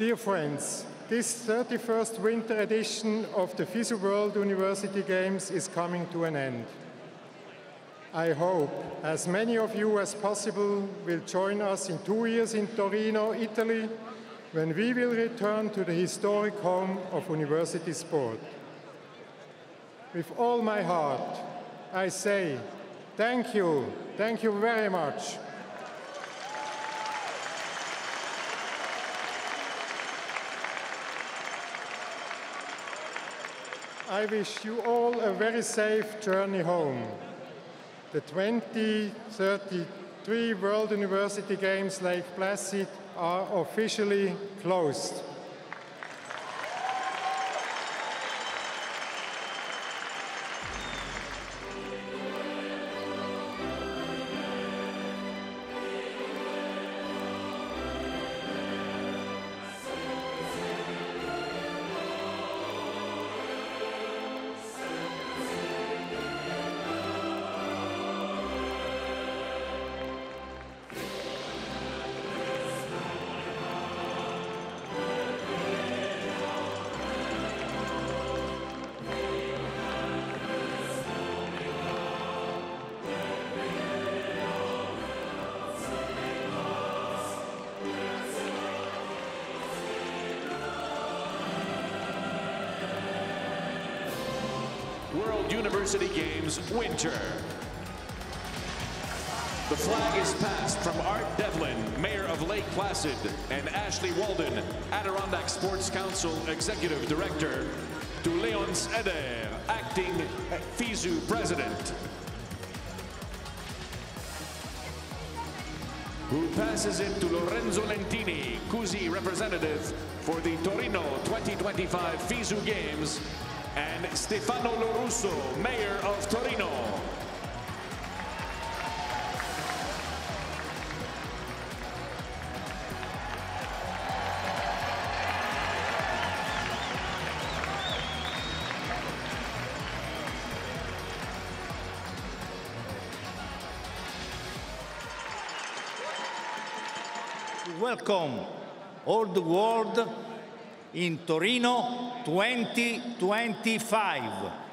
Dear friends, this 31st winter edition of the FISU World University Games is coming to an end. I hope as many of you as possible will join us in two years in Torino, Italy, when we will return to the historic home of university sport. With all my heart, I say thank you, thank you very much. I wish you all a very safe journey home. The 2033 World University Games Lake Placid are officially closed. University Games Winter. The flag is passed from Art Devlin, Mayor of Lake Placid, and Ashley Walden, Adirondack Sports Council Executive Director, to Leonz Eder, Acting FISU President. Who passes it to Lorenzo Lentini, CUSI representative for the Torino 2025 FISU Games, and Stefano Lo Russo, Mayor of Torino. welcome all the world in Torino 2025.